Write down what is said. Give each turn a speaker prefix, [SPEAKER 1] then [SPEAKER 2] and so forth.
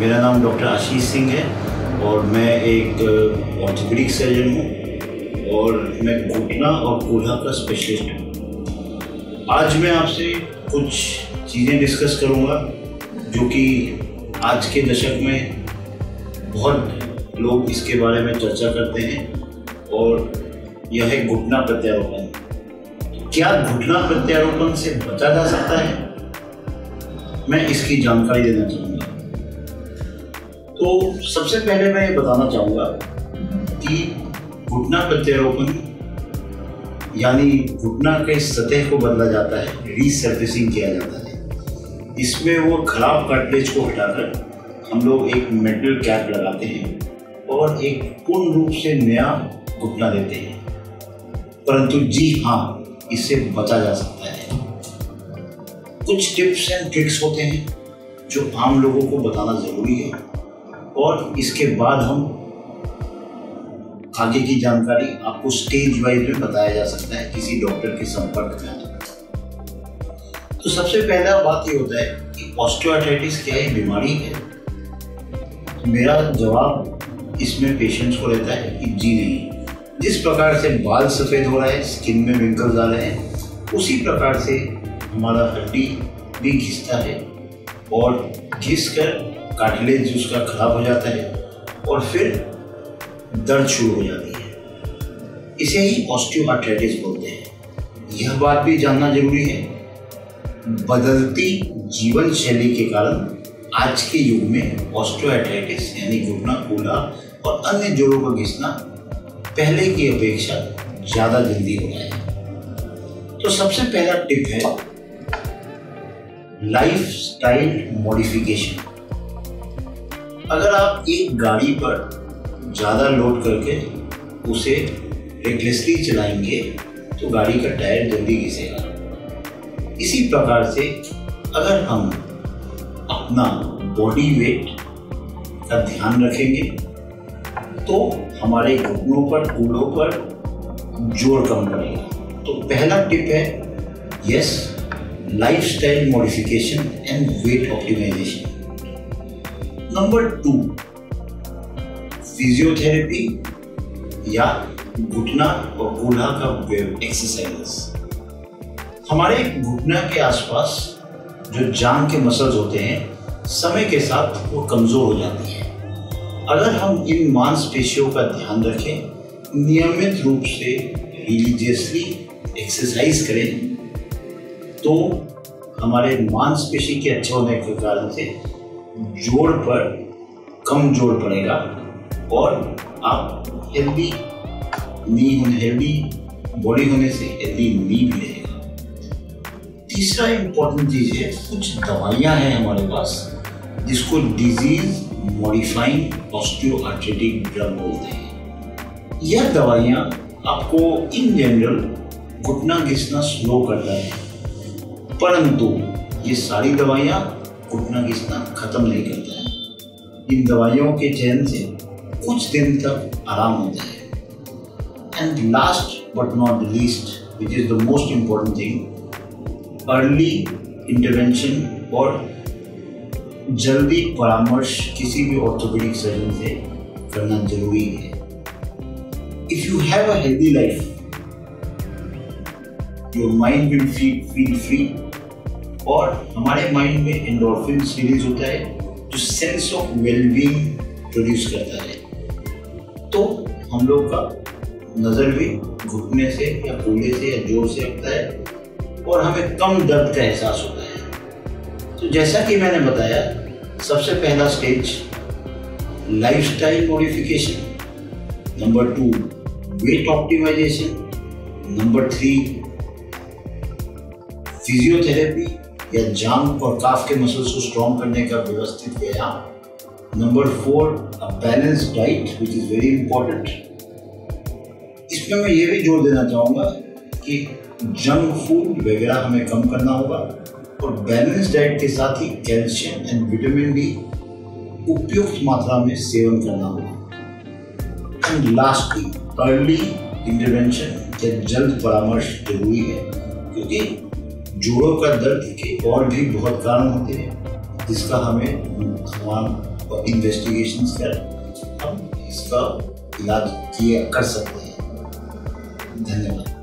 [SPEAKER 1] मेरा नाम डॉक्टर आशीष सिंह है और मैं एक ऑर्थोपेडिक सर्जन हूँ और मैं घुटना और कोल्हा का स्पेशलिस्ट हूँ। आज मैं आपसे कुछ चीज़ें डिस्कस करूँगा जो कि आज के दशक में बहुत लोग इसके बारे में चर्चा करते हैं और यह है घुटना प्रत्यारोपण। क्या घुटना प्रत्यारोपण से बचा जा सकता है? मैं इसकी जानकारी देना चाहूँगा। तो सबसे पहले मैं ये बताना चाहूँगा कि घुटना प्रत्यारोपण, यानी घुटना के सतह को बदला जाता है रीसर्फेसिंग किया जाता है। इसमें वो खराब कार्टिलेज को हटाकर हम लोग एक मेटल कैप लगाते हैं और एक पूर्ण रूप से नया घुटना देते हैं। परंतु जी हाँ इससे बचा जा सकता है। कुछ टिप्स एंड ट्रिक्स होते हैं जो आम लोगों को बताना ज़रूरी है। और इसके बाद हम आगे की जानकारी आपको स्टेज वाइज में बताया जा सकता है किसी डॉक्टर के संपर्क में। तो सबसे पहला बात ये होता है कि ऑस्टियोआर्थराइटिस क्या एक बीमारी है? मेरा जवाब इसमें पेशेंट्स को रहता है कि जी नहीं। जिस प्रकार से बाल सफ़ेद हो रहा है स्किन में विंकल्स आ रहे हैं, उसी प्रकार से हमारा हड्डी भी घिसता है और घिस कर कार्टिलेज उसका खराब हो जाता है और फिर दर्द शुरू हो जाती है। इसे ही ऑस्टियोआर्थराइटिस बोलते हैं। यह बात भी जानना ज़रूरी है। बदलती जीवन शैली के कारण आज के युग में ऑस्टियोआर्थराइटिस यानी घुटना, कूला और अन्य जोड़ों का घिसना पहले की अपेक्षा ज़्यादा जल्दी हो रहा है। तो सबसे पहला टिप है लाइफ स्टाइल मॉडिफिकेशन अगर आप एक गाड़ी पर ज़्यादा लोड करके उसे रेगलेसली चलाएँगे तो गाड़ी का टायर जल्दी घिसेगा इसी प्रकार से अगर हम अपना बॉडी वेट का ध्यान रखेंगे तो हमारे घुटनों पर कूड़ों पर ज़ोर कम पड़ेगा तो पहला टिप है yes lifestyle modification and weight optimization. Number two physiotherapy या घुटना और कूल्हा का एक्सरसाइजेस हमारे घुटना के आसपास जो जान के मसल्स होते हैं, समय के साथ वो कमज़ोर हो जाती हैं। अगर हम इन मांसपेशियों का ध्यान रखें, नियमित रूप से रिलीजियसली एक्सरसाइज करें तो हमारे मांसपेशी के अच्छे होने के कारण से जोड़ पर, कम जोड़ पड़ेगा और आप हेल्दी नी होने हेल्दी बॉडी होने से हेल्दी नी भी रहेगा तीसरा इंपॉर्टेंट चीज़ है, कुछ दवाइयाँ हैं हमारे पास, जिसको डिज़ीज़ मॉडिफाइंग ऑस्टियोआर्थ्राइटिक ड्रग बोलते हैं। यह दवाइयाँ आपको इन जनरल घुटना घिसना स्लो करता है, परंतु ये सारी दवाइयाँ घुटना घिसना खत्म नहीं करता है। इन दवाइयों के चयन से कुछ दिन तक आराम होता है। And last but not least which is the most important thing early intervention और जल्दी परामर्श किसी भी ऑर्थोपेडिक सर्जन से करना ज़रूरी है। If you have a healthy life your mind will feel free और हमारे माइंड में एंडोर्फिन सीरीज़ होता है, जो सेंस ऑफ़ वेलबींग प्रोड्यूस करता है। तो हम लोग का नज़र भी घुटने से या कूल्हे से या ज़ोर से लगता है और हमें कम दर्द का एहसास होता है। तो जैसा कि मैंने बताया, सबसे पहला stage lifestyle modification number two weight optimization number three physiotherapy या जांग और काफ के मसल्स को स्ट्रॉन्ग करने का व्यवस्थित व्यायाम। Number four a balance diet which is very important इसमें मैं ये भी ज़ोर देना चाहूँगा कि जंक फ़ूड वगैरह हमें कम करना होगा और बैलेंस डाइट के साथ ही कैल्शियम एंड विटामिन डी उपयुक्त मात्रा में सेवन करना होगा। एंड लास्टली अर्ली इंटरवेंशन या जल्द परामर्श ज़रूरी है, क्योंकि जोड़ों का दर्द के और भी बहुत कारण होते हैं, जिसका हमें अनुमान और इन्वेस्टिगेशन कर, हम इसका इलाज किया, कर सकते हैं। धन्यवाद।